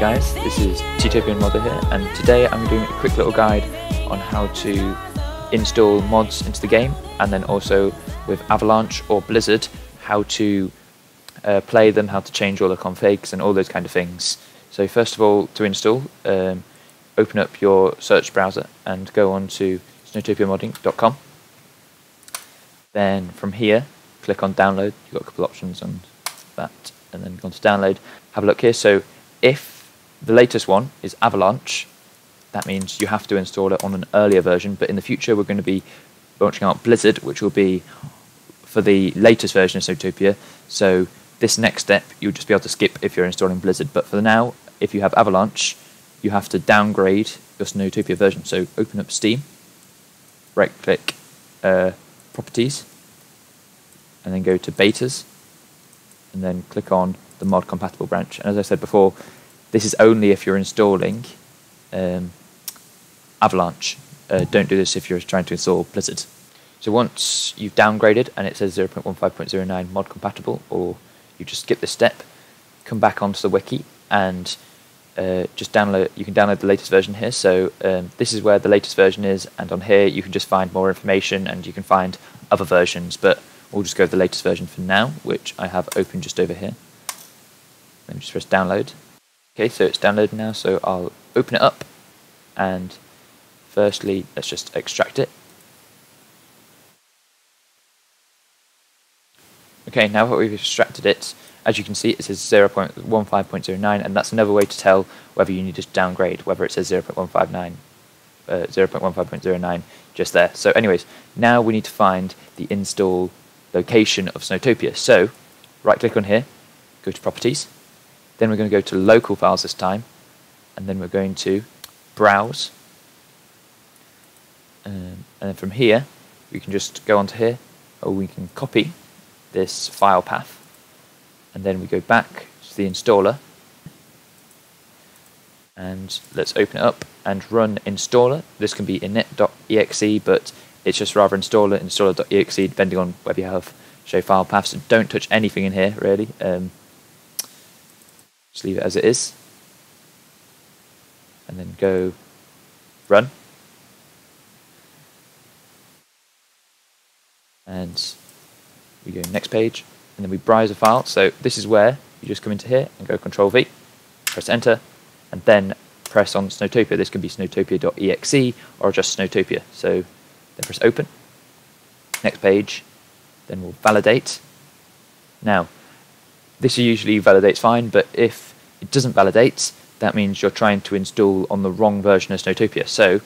guys, this is TeaTopian Modder here, and today I'm doing a quick little guide on how to install mods into the game, and then also with Avalanche or Blizzard, how to uh, play them, how to change all the configs, and all those kind of things. So first of all, to install, um, open up your search browser and go on to snowtopiamodding.com. Then from here, click on download. You've got a couple options on that, and then go on to download. Have a look here. So if the latest one is Avalanche. That means you have to install it on an earlier version, but in the future we're going to be launching out Blizzard, which will be for the latest version of Snowtopia. So this next step you'll just be able to skip if you're installing Blizzard. But for now, if you have Avalanche, you have to downgrade your Snowtopia version. So open up Steam, right click uh, Properties, and then go to Betas, and then click on the mod compatible branch. And as I said before, this is only if you're installing um, Avalanche. Uh, don't do this if you're trying to install Blizzard. So once you've downgraded and it says 0.15.09 mod compatible, or you just skip this step, come back onto the wiki and uh, just download. You can download the latest version here. So um, this is where the latest version is, and on here you can just find more information and you can find other versions. But we'll just go with the latest version for now, which I have open just over here. Let me just press download. Okay, so it's downloaded now, so I'll open it up and firstly let's just extract it. Okay, now that we've extracted it, as you can see it says 0.15.09 and that's another way to tell whether you need to downgrade, whether it says 0.159, uh, 0.15.09 just there. So anyways, now we need to find the install location of Snowtopia. So right click on here, go to properties, then we're going to go to local files this time, and then we're going to browse. Um, and then from here, we can just go onto here, or we can copy this file path, and then we go back to the installer, and let's open it up and run installer. This can be init.exe, but it's just rather installer, installer.exe, depending on whether you have show file paths. So don't touch anything in here, really. Um, just leave it as it is. And then go run. And we go next page. And then we browse a file. So this is where you just come into here and go Control V, press enter, and then press on Snowtopia. This can be snowtopia.exe or just Snowtopia. So then press open. Next page. Then we'll validate. Now, this usually validates fine, but if it doesn't validate, that means you're trying to install on the wrong version of Snowtopia. So,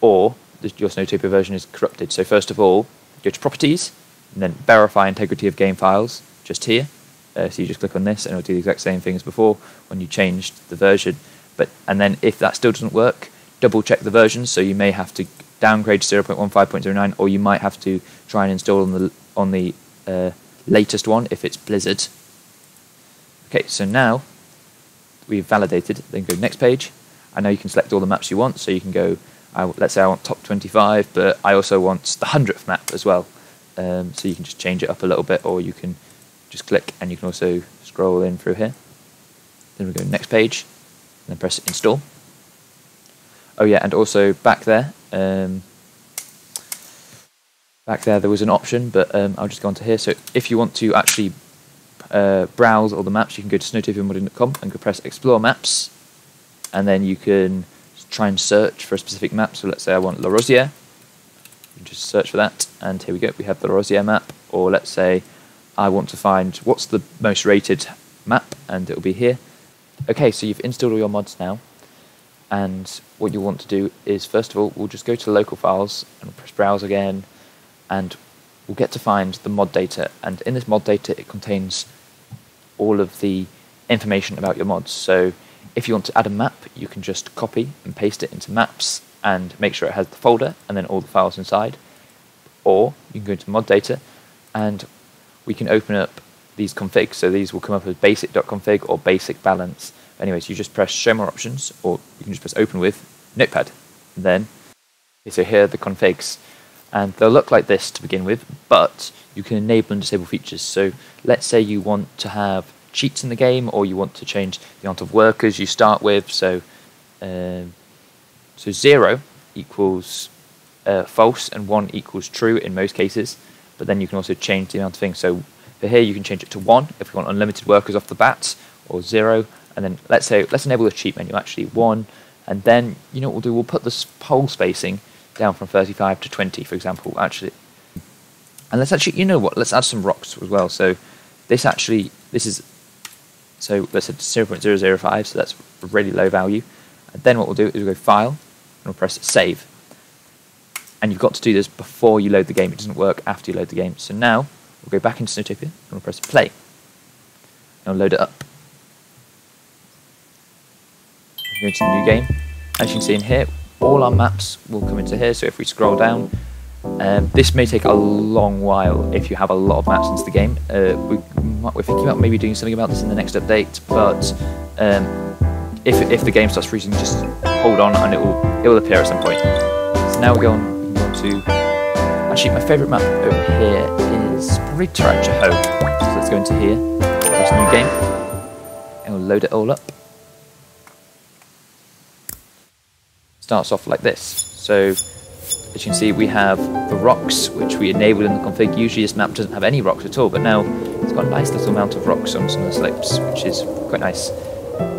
or your Snowtopia version is corrupted. So first of all, go to Properties, and then Verify Integrity of Game Files, just here. Uh, so you just click on this, and it'll do the exact same thing as before when you changed the version. But and then if that still doesn't work, double check the version. So you may have to downgrade to 0.15.09, or you might have to try and install on the on the uh, latest one if it's Blizzard Okay, so now we've validated, then go next page. I know you can select all the maps you want, so you can go, I, let's say I want top 25, but I also want the 100th map as well. Um, so you can just change it up a little bit, or you can just click and you can also scroll in through here. Then we go next page, and then press install. Oh yeah, and also back there, um, back there there was an option, but um, I'll just go on to here. So if you want to actually uh, browse all the maps, you can go to snowtopiamodding.com and go press Explore Maps, and then you can try and search for a specific map. So let's say I want La Rosière. Just search for that, and here we go. We have the La Rosière map. Or let's say I want to find what's the most rated map, and it'll be here. Okay, so you've installed all your mods now, and what you want to do is first of all, we'll just go to local files and press Browse again, and we'll get to find the mod data. And in this mod data, it contains all of the information about your mods. So if you want to add a map, you can just copy and paste it into maps and make sure it has the folder and then all the files inside. Or you can go into mod data and we can open up these configs. So these will come up as basic.config or basic balance. Anyways, you just press show more options or you can just press open with notepad. And then, so here are the configs and they'll look like this to begin with, but you can enable and disable features. So let's say you want to have cheats in the game, or you want to change the amount of workers you start with. So, um, so zero equals uh, false and one equals true in most cases. But then you can also change the amount of things. So for here, you can change it to one if you want unlimited workers off the bat, or zero. And then let's say let's enable the cheat menu actually one, and then you know what we'll do? We'll put the pole spacing down from 35 to 20, for example. Actually, and let's actually you know what? Let's add some rocks as well. So this actually this is so let's say 0.005, so that's a really low value. And then what we'll do is we'll go File, and we'll press Save. And you've got to do this before you load the game. It doesn't work after you load the game. So now we'll go back into Snowtopia, and we'll press Play. And we'll load it up. Go to the new game. As you can see in here, all our maps will come into here. So if we scroll down, um, this may take a long while if you have a lot of maps into the game. Uh, we, are thinking about maybe doing something about this in the next update, but um, if, if the game starts freezing, just hold on and it will it will appear at some point. So now we go on, we on to actually my favourite map over here is probably Ho. So let's go into here, press new game, and we'll load it all up. Starts off like this. So as you can see, we have the rocks, which we enabled in the config. Usually this map doesn't have any rocks at all, but now it's got a nice little amount of rocks on some of the slopes, which is quite nice.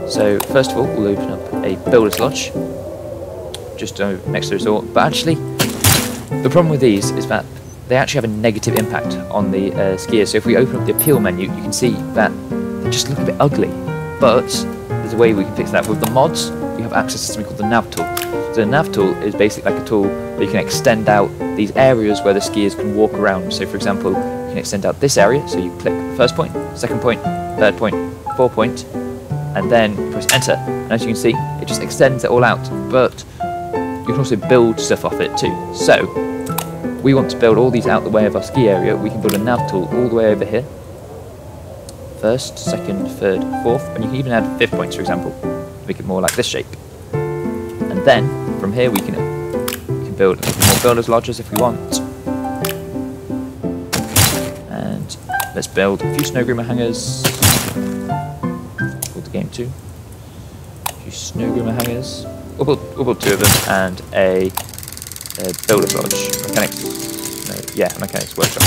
So first of all, we'll open up a builder's lodge, just next to the resort. But actually, the problem with these is that they actually have a negative impact on the uh, skiers. So if we open up the appeal menu, you can see that they just look a bit ugly. But there's a way we can fix that. With the mods, you have access to something called the nav tool. So the nav tool is basically like a tool that you can extend out these areas where the skiers can walk around. So for example, you can extend out this area, so you click first point, second point, third point, fourth point, and then press enter. And as you can see, it just extends it all out. But you can also build stuff off it too. So we want to build all these out the way of our ski area. We can build a nav tool all the way over here. First, second, third, fourth, and you can even add fifth points, for example. To make it more like this shape. And then from here we can, we can build more builders lodges if we want. And let's build a few snow groomer hangars. Build the game too. A few snow groomer hangars. We'll build, we'll build two of them and a, a builder's lodge. Mechanics. No, yeah, mechanics workshop.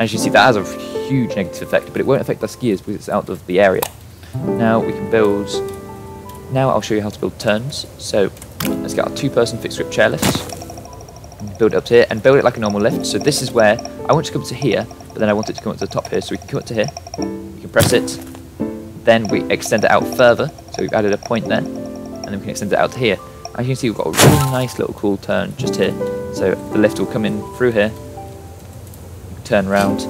As you see, that has a huge negative effect, but it won't affect our skiers because it's out of the area. Now we can build. Now I'll show you how to build turns. So Let's get our two-person fixed grip chairlift. Build it up to here and build it like a normal lift. So this is where I want to come to here, but then I want it to come up to the top here. So we can come up to here. We can press it. Then we extend it out further. So we've added a point there, and then we can extend it out to here. As you can see, we've got a really nice little cool turn just here. So the lift will come in through here, turn around,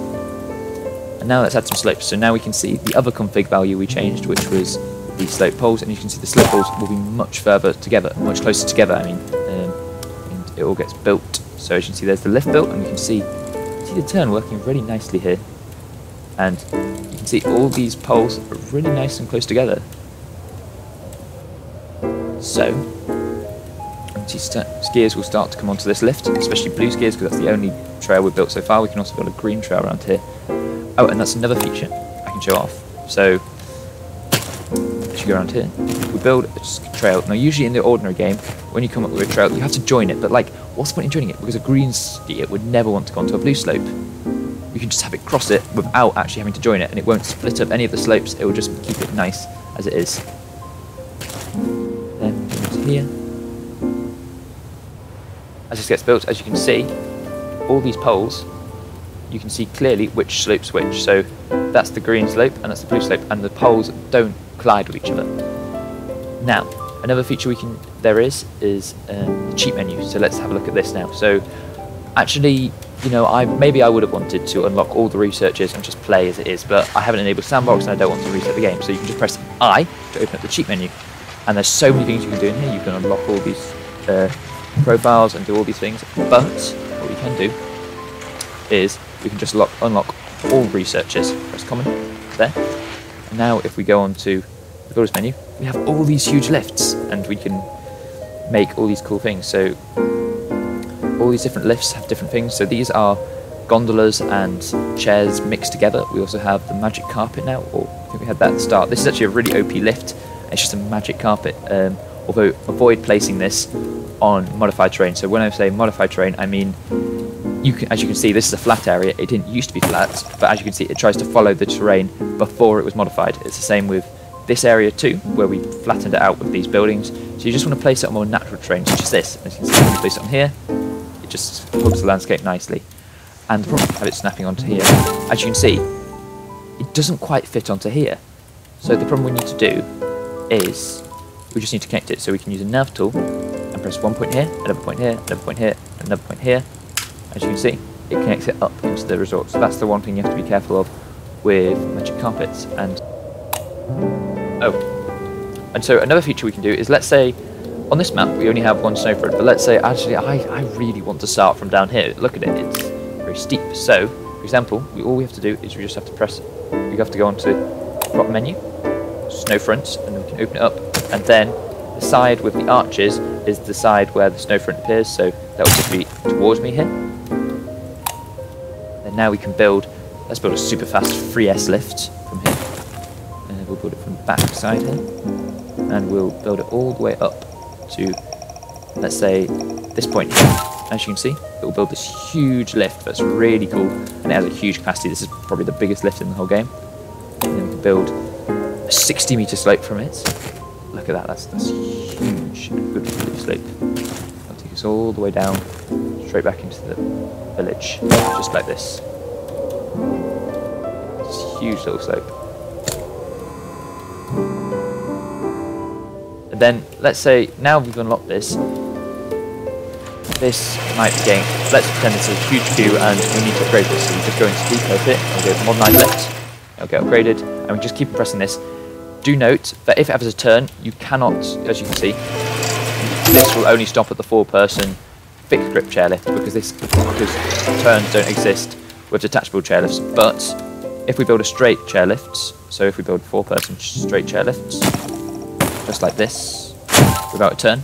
and now let's add some slopes. So now we can see the other config value we changed, which was the slope poles, and you can see the slope poles will be much further together, much closer together. I mean, um, and it all gets built. So as you can see, there's the lift built, and you can see see the turn working really nicely here. And you can see all these poles are really nice and close together. So, skiers will start to come onto this lift, especially blue skiers, because that's the only trail we've built so far. We can also build a green trail around here. Oh, and that's another feature I can show off. So, go around here. We build a trail. Now, usually in the ordinary game, when you come up with a trail, you have to join it. But like, what's the point in joining it? Because a green skier would never want to go onto a blue slope. You can just have it cross it without actually having to join it, and it won't split up any of the slopes. It will just keep it nice as it is. Then here. As this gets built, as you can see, all these poles, you can see clearly which slope's which. So that's the green slope and that's the blue slope, and the poles don't collide with each other. Now, another feature we can there is is um, the cheat menu. So let's have a look at this now. So actually, you know, I maybe I would have wanted to unlock all the researchers and just play as it is, but I haven't enabled sandbox and I don't want to reset the game. So you can just press I to open up the cheat menu, and there's so many things you can do in here. You can unlock all these uh, profiles and do all these things, but what we can do is we can just lock, unlock all researchers. Press common there now if we go on to the builders menu, we have all these huge lifts and we can make all these cool things. So all these different lifts have different things. So these are gondolas and chairs mixed together. We also have the magic carpet now, or I think we had that at the start. This is actually a really OP lift. It's just a magic carpet. Um, although avoid placing this on modified terrain. So when I say modified terrain, I mean you can, as you can see, this is a flat area. It didn't used to be flat, but as you can see, it tries to follow the terrain before it was modified. It's the same with this area too, where we flattened it out with these buildings. So you just want to place it on more natural terrain, such as this. As you can see, place it on here, it just hugs the landscape nicely. And the problem it snapping onto here, as you can see, it doesn't quite fit onto here. So the problem we need to do is we just need to connect it. So we can use a nav tool and press one point here, another point here, another point here, another point here, as you can see, it connects it up into the resort. So that's the one thing you have to be careful of with magic carpets. And oh, and so another feature we can do is let's say on this map we only have one snowfront, but let's say actually I, I really want to start from down here. Look at it, it's very steep. So, for example, we, all we have to do is we just have to press, we have to go onto the prop menu, snowfront, and we can open it up, and then the side with the arches is the side where the snowfront appears, so that will just be towards me here now we can build, let's build a super fast 3S lift from here. And we'll build it from the back side here. And we'll build it all the way up to, let's say, this point here. As you can see, it will build this huge lift that's really cool. And it has a huge capacity. This is probably the biggest lift in the whole game. And then we can build a 60 meter slope from it. Look at that, that's, that's huge. Good slope. That'll take us all the way down, straight back into the village, just like this. It's huge little slope. And then, let's say, now we've unlocked this, this might be getting, let's pretend it's a huge queue and we need to upgrade this, so we just go into depot it, and go modernize it, it'll get upgraded, and we just keep pressing this. Do note that if it has a turn, you cannot, as you can see, this will only stop at the four person fixed grip chairlift because this because turns don't exist with detachable chairlifts. But if we build a straight chairlift, so if we build four person straight chairlifts, just like this, without a turn,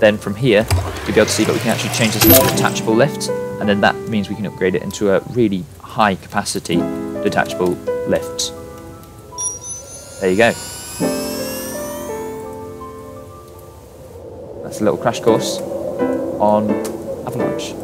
then from here you'll be able to see that we can actually change this into a detachable lift, and then that means we can upgrade it into a really high capacity detachable lift. There you go. That's a little crash course on Avalanche.